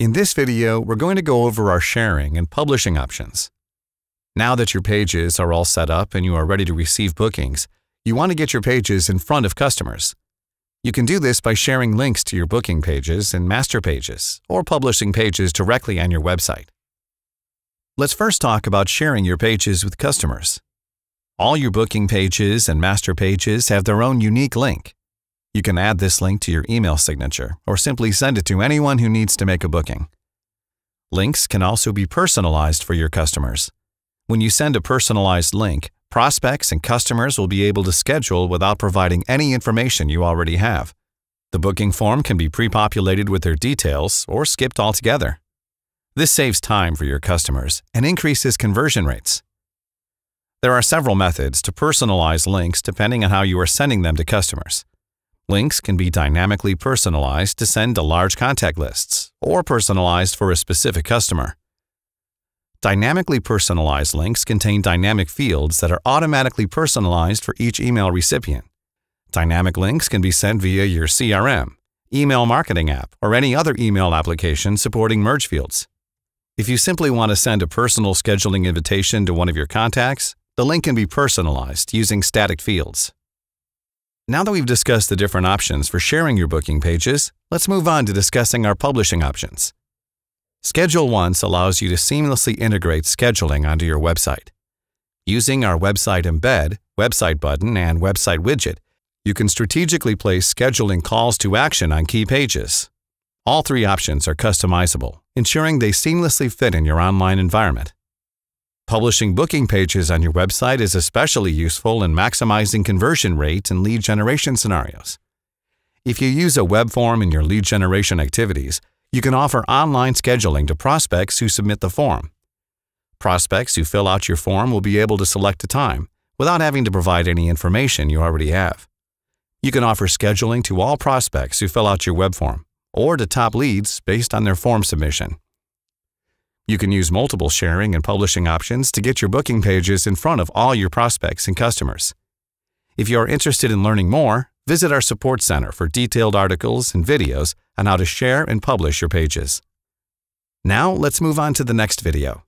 In this video, we're going to go over our sharing and publishing options. Now that your pages are all set up and you are ready to receive bookings, you want to get your pages in front of customers. You can do this by sharing links to your booking pages and master pages or publishing pages directly on your website. Let's first talk about sharing your pages with customers. All your booking pages and master pages have their own unique link. You can add this link to your email signature or simply send it to anyone who needs to make a booking. Links can also be personalized for your customers. When you send a personalized link, prospects and customers will be able to schedule without providing any information you already have. The booking form can be pre-populated with their details or skipped altogether. This saves time for your customers and increases conversion rates. There are several methods to personalize links depending on how you are sending them to customers. Links can be dynamically personalized to send to large contact lists or personalized for a specific customer. Dynamically personalized links contain dynamic fields that are automatically personalized for each email recipient. Dynamic links can be sent via your CRM, email marketing app, or any other email application supporting merge fields. If you simply want to send a personal scheduling invitation to one of your contacts, the link can be personalized using static fields. Now that we've discussed the different options for sharing your booking pages, let's move on to discussing our publishing options. ScheduleOnce allows you to seamlessly integrate scheduling onto your website. Using our Website Embed, Website Button, and Website Widget, you can strategically place scheduling calls to action on key pages. All three options are customizable, ensuring they seamlessly fit in your online environment. Publishing booking pages on your website is especially useful in maximizing conversion rate and lead generation scenarios. If you use a web form in your lead generation activities, you can offer online scheduling to prospects who submit the form. Prospects who fill out your form will be able to select a time without having to provide any information you already have. You can offer scheduling to all prospects who fill out your web form or to top leads based on their form submission. You can use multiple sharing and publishing options to get your booking pages in front of all your prospects and customers. If you are interested in learning more, visit our support center for detailed articles and videos on how to share and publish your pages. Now let's move on to the next video.